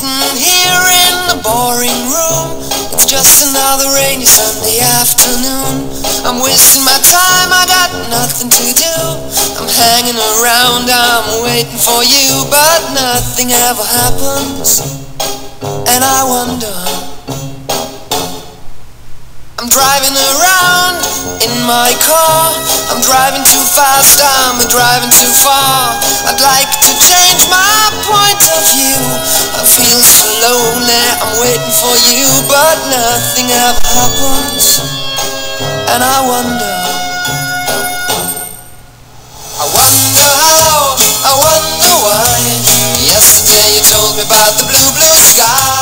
sitting here in the boring room. It's just another rainy Sunday afternoon. I'm wasting my time, I got nothing to do. I'm hanging around, I'm waiting for you, but nothing ever happens. And I wonder. I'm driving around in my car. I'm driving too fast, I'm driving too far. I'd like to change my point of view. Lonely, I'm waiting for you, but nothing ever happens. And I wonder. I wonder how, I wonder why. Yesterday you told me about the blue, blue sky.